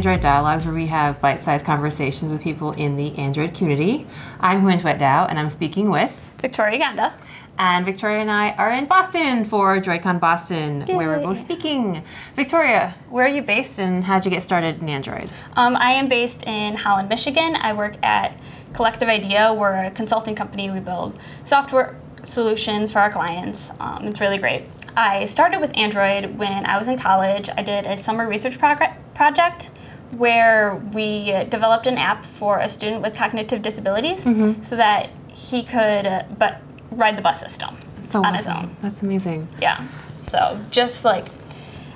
Android Dialogs, where we have bite sized conversations with people in the Android community. I'm Huyen Tue Dao, and I'm speaking with Victoria Gonda. And Victoria and I are in Boston for DroidCon Boston, Yay. where we're both speaking. Victoria, where are you based and how'd you get started in Android? Um, I am based in Holland, Michigan. I work at Collective Idea. We're a consulting company. We build software solutions for our clients. Um, it's really great. I started with Android when I was in college. I did a summer research project where we developed an app for a student with cognitive disabilities mm-hmm. so that he could uh, but ride the bus system so on awesome. his own. That's amazing. Yeah. So just like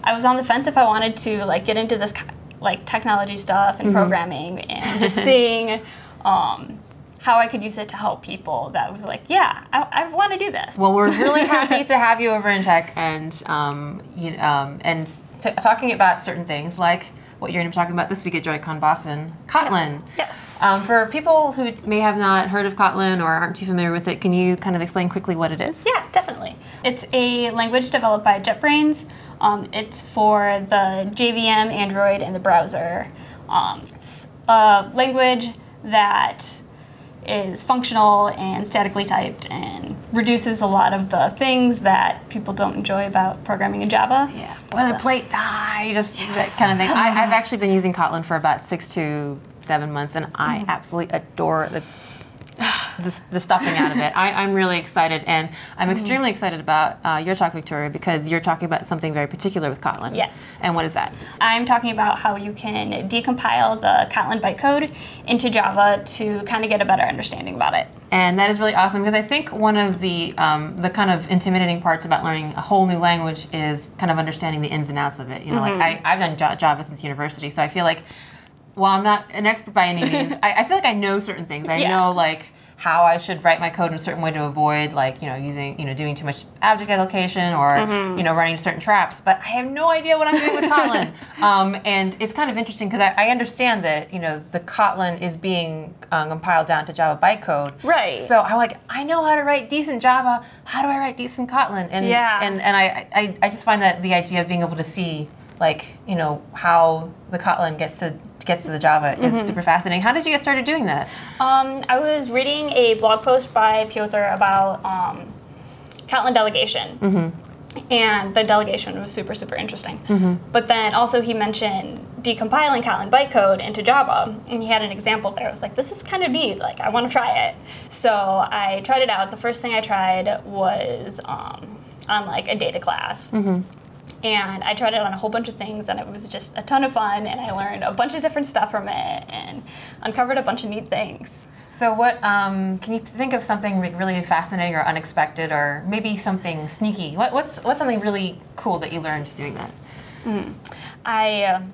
I was on the fence if I wanted to like get into this like technology stuff and mm-hmm. programming and just seeing um, how I could use it to help people. That was like, yeah, I, I want to do this. Well, we're really happy to have you over in tech and um, you, um, and talking about certain things like what you're going to be talking about this week at DroidCon Boston, Kotlin. Yes. Um, for people who may have not heard of Kotlin or aren't too familiar with it, can you kind of explain quickly what it is? Yeah, definitely. It's a language developed by JetBrains. Um, it's for the JVM, Android, and the browser. Um, it's a language that is functional and statically typed and reduces a lot of the things that people don't enjoy about programming in Java. Yeah, boilerplate, die, just yes. that kind of thing. I, have actually been using Kotlin for about six to seven months, and I mm. absolutely adore the the, the stuffing out of it. I, am really excited, and I'm mm-hmm. extremely excited about uh, your talk, Victoria, because you're talking about something very particular with Kotlin. Yes. And what is that? I'm talking about how you can decompile the Kotlin bytecode into Java to kind of get a better understanding about it. And that is really awesome because I think one of the um, the kind of intimidating parts about learning a whole new language is kind of understanding the ins and outs of it. You know, mm-hmm. like I, I've done Java since university, so I feel like well, I'm not an expert by any means. I, I, feel like I know certain things. I yeah. know like how I should write my code in a certain way to avoid like you know using you know doing too much object allocation or mm-hmm. you know running certain traps. But I have no idea what I'm doing with Kotlin, um, and it's kind of interesting because I, I, understand that you know the Kotlin is being um, compiled down to Java bytecode. Right. So I'm like I know how to write decent Java. How do I write decent Kotlin? And yeah. and and I, I I just find that the idea of being able to see like you know how the Kotlin gets to gets to the Java is mm-hmm. super fascinating. How did you get started doing that? Um, I was reading a blog post by Piotr about um, Kotlin delegation. Mm-hmm. And the delegation was super, super interesting. Mm-hmm. But then also he mentioned decompiling Kotlin bytecode into Java, and he had an example there. I was like, this is kind of neat. Like, I want to try it. So I tried it out. The first thing I tried was um, on like a data class. Mm-hmm and I tried it on a whole bunch of things, and it was just a ton of fun. And I learned a bunch of different stuff from it, and uncovered a bunch of neat things. So, what um, can you think of something really fascinating or unexpected, or maybe something sneaky? What, what's what's something really cool that you learned doing that? Mm. I uh,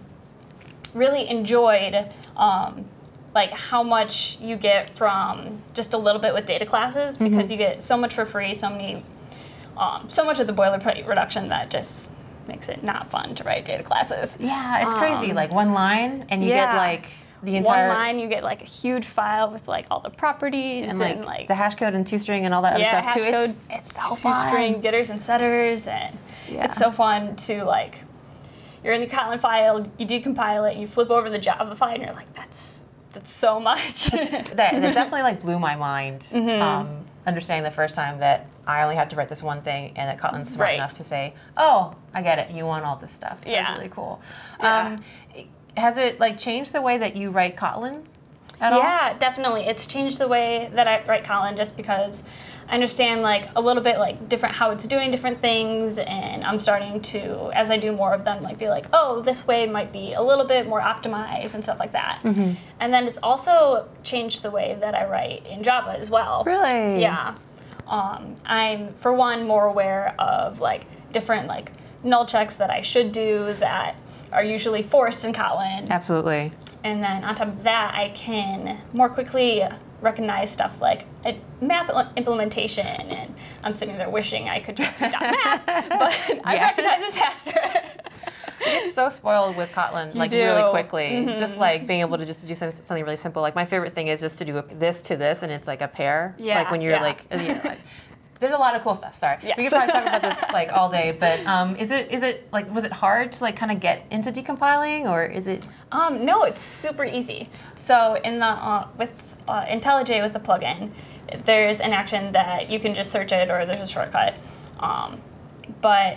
really enjoyed. Um, like how much you get from just a little bit with data classes because mm-hmm. you get so much for free, so many, um, so much of the boilerplate reduction that just makes it not fun to write data classes. Yeah, it's um, crazy. Like one line, and you yeah. get like the entire one line. You get like a huge file with like all the properties and, and like, the hash code and toString and all that yeah, other stuff too. It's, it's so fun. String getters and setters, and yeah. it's so fun to like. You're in the Kotlin file, you decompile it, you flip over the Java file, and you're like, that's that's so much. that, that definitely like blew my mind. Mm-hmm. Um, understanding the first time that I only had to write this one thing, and that Kotlin's smart right. enough to say, "Oh, I get it. You want all this stuff." So yeah. that's really cool. Yeah. Um, has it like changed the way that you write Kotlin at yeah, all? Definitely. It's changed the way that I write Kotlin just because I understand like a little bit like different how it's doing different things, and I'm starting to as I do more of them like be like, oh, this way might be a little bit more optimized and stuff like that. Mm-hmm. And then it's also changed the way that I write in Java as well. Really? Yeah. Um, I'm for one more aware of like different like null checks that I should do that are usually forced in Kotlin. Absolutely. And then on top of that, I can more quickly recognize stuff like a map implementation, and I'm sitting there wishing I could just do .map, but I recognize it faster. Get so spoiled with Kotlin, like really quickly. Mm-hmm. Just like being able to just do something really simple. Like my favorite thing is just to do this to this, and it's like a pair. Yeah. Like when you're yeah. like, you know, like there's a lot of cool stuff. Sorry, Yes. we could probably talk about this like all day. But um, is it is it like was it hard to like kind of get into decompiling, or is it? Um, no, it's super easy. So in the uh, with uh, IntelliJ with the plugin, there's an action that you can just search it, or there's a shortcut. Um, but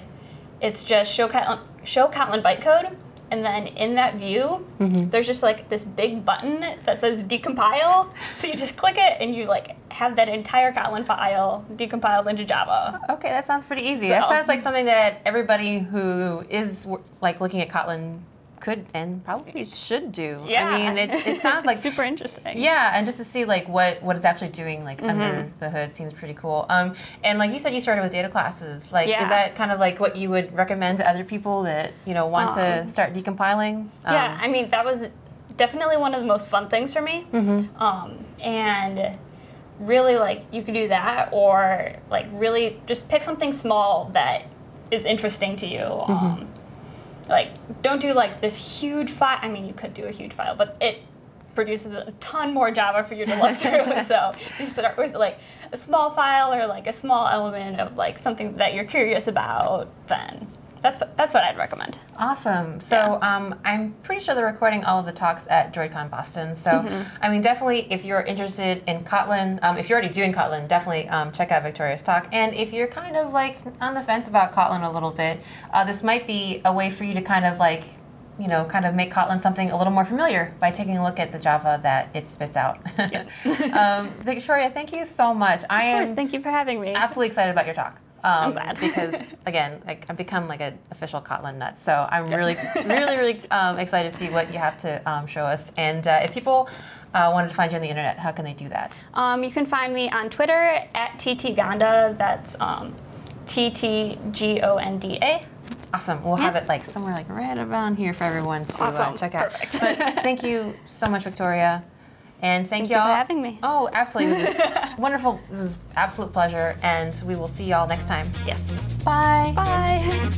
it's just show Kotlin, show Kotlin bytecode, and then in that view, mm-hmm. there's just like this big button that says decompile. So you just click it, and you like have that entire Kotlin file decompiled into Java. Okay, that sounds pretty easy. That sounds like something that everybody who is like looking at Kotlin could and probably should do. Yeah, I mean, it, it sounds like super interesting. Yeah, and just to see like what what it's actually doing like under Mm-hmm. the hood seems pretty cool. Um, and like you said, you started with data classes. Like, Yeah. is that kind of like what you would recommend to other people that you know want to start decompiling? Yeah, Um, I mean that was definitely one of the most fun things for me. Um, and really, like you could do that, or like really just pick something small that is interesting to you. Um, like don't do like this huge file. I mean, you could do a huge file, but it produces a ton more Java for you to look through. so just start with like a small file or like a small element of like something that you're curious about. Then that's what- that's what I'd recommend. Awesome. So Yeah. um, I'm pretty sure they're recording all of the talks at DroidCon Boston. So Mm-hmm. I mean, definitely, if you're interested in Kotlin, um, if you're already doing Kotlin, definitely um, check out Victoria's talk. And if you're kind of like on the fence about Kotlin a little bit, uh, this might be a way for you to kind of like, you know, kind of make Kotlin something a little more familiar by taking a look at the Java that it spits out. um, Victoria, thank you so much. I Of am course, thank you for having me. absolutely excited about your talk. Um, because again, like, I've become like an official Kotlin nut, so I'm really, really, really um, excited to see what you have to um, show us. And uh, if people uh, wanted to find you on the internet, how can they do that? Um, you can find me on Twitter at ttgonda. That's um, T T G O N D A. Awesome. We'll have it like somewhere like right around here for everyone to uh, check out. Perfect. But thank you so much, Victoria. And thank, Thank you for having me. Oh, absolutely. Wonderful. It was absolute pleasure. And we will see y'all next time. Yes. Bye. Bye.